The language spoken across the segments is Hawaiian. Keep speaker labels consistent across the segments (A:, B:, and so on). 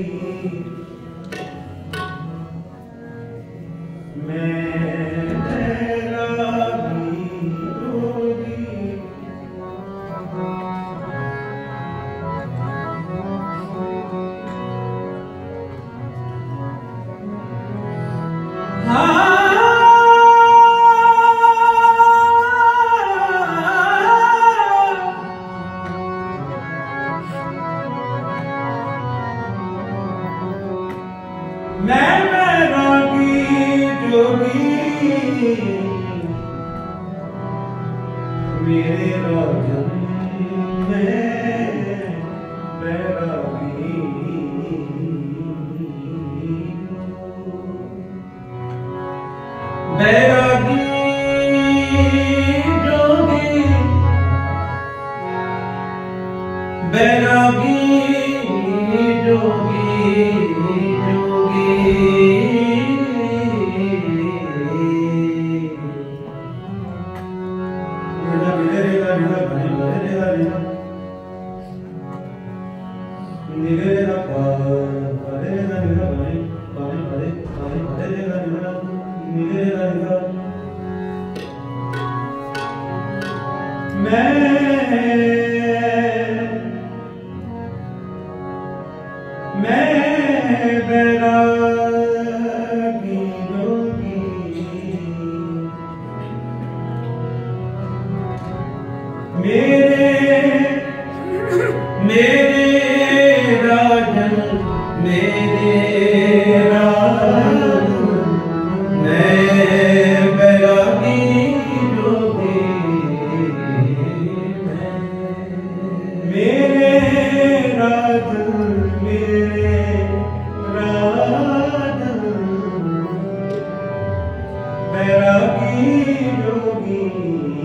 A: Thank you. Better
B: be, don't
A: be, better be, don't be. me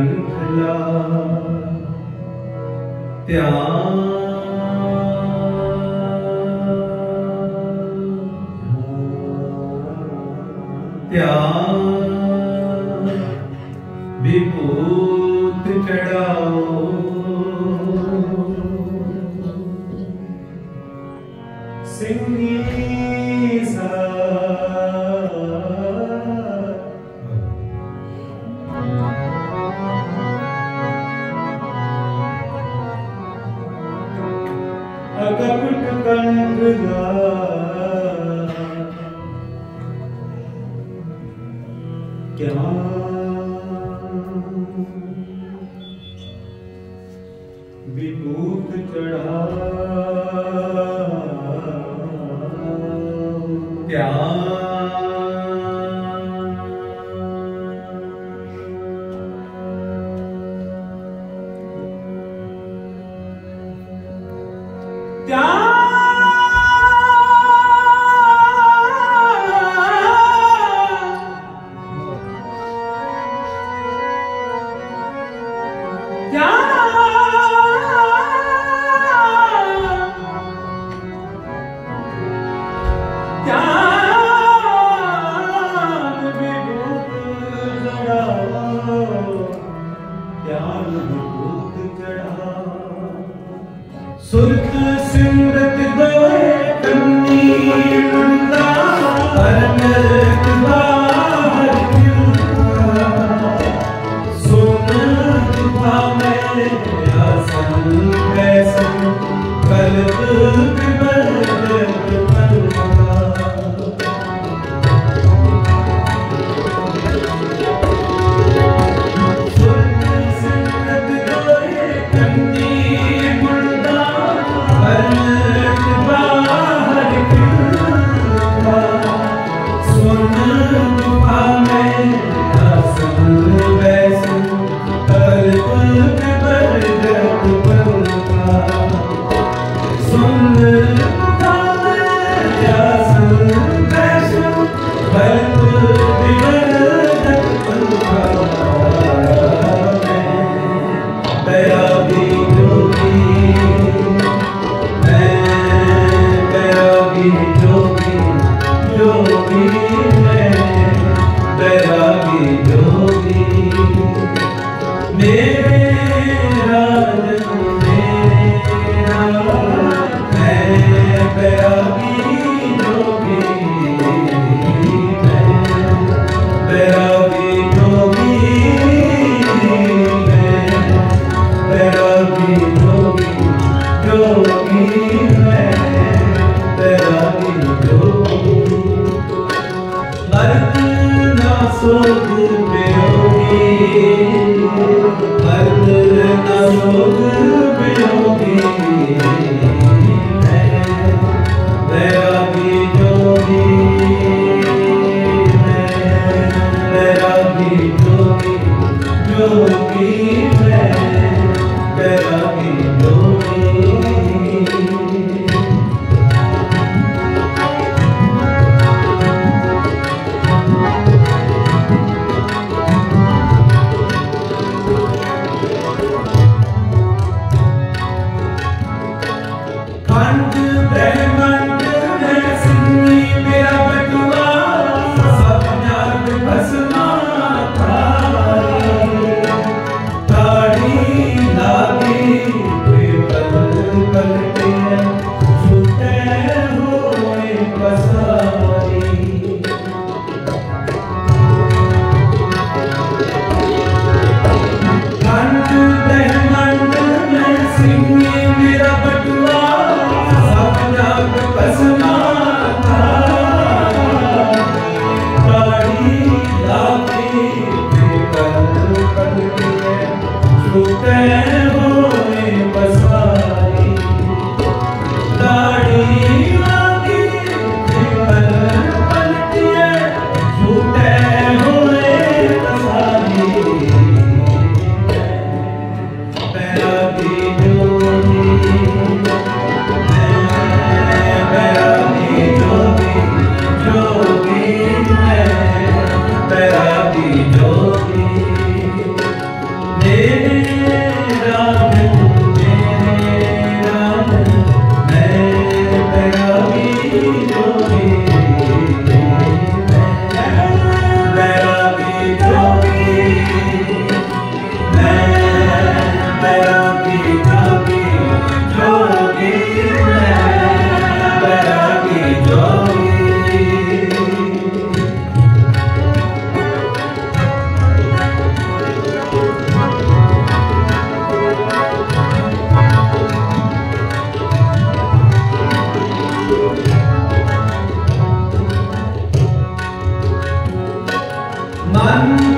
B: Vitthala त्या
A: 凉。
B: Soru from one